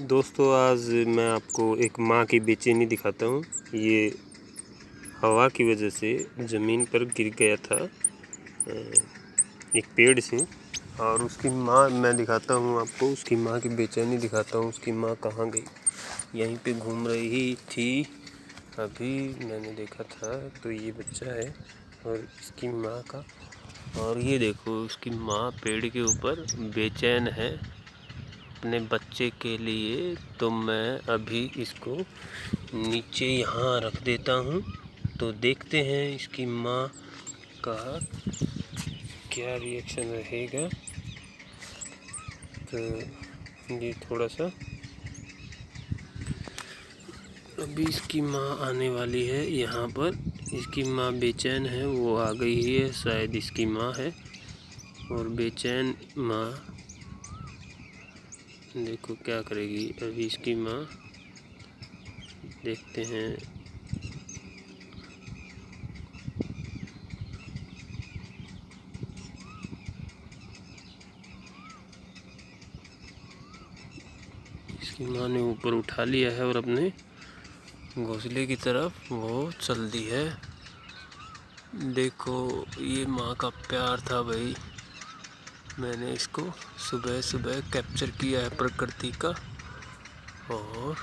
दोस्तों, आज मैं आपको एक माँ की बेचैनी दिखाता हूँ। ये हवा की वजह से ज़मीन पर गिर गया था। एक पेड़ से। और उसकी माँ, मैं दिखाता हूँ आपको, उसकी माँ की बेचैनी दिखाता हूँ, उसकी माँ कहाँ गई। यहीं पे घूम रही थी। अभी मैंने देखा था तो ये बच्चा है और इसकी माँ का। और ये देखो, उसकी माँ पेड़ के ऊपर बेचैन है। अपने बच्चे के लिए तो मैं अभी इसको नीचे यहाँ रख देता हूँ। तो देखते हैं इसकी माँ का क्या रिएक्शन रहेगा। तो ये थोड़ा सा। अभी इसकी माँ आने वाली है यहाँ पर। इसकी माँ बेचैन है, वो आ गई है, शायद इसकी माँ है। और बेचैन माँ देखो क्या करेगी अभी इसकी माँ। देखते हैं। इसकी माँ ने ऊपर उठा लिया है और अपने घोंसले की तरफ़। वो चल दी है। देखो, ये माँ का प्यार था भाई। मैंने इसको सुबह सुबह कैप्चर किया है प्रकृति का और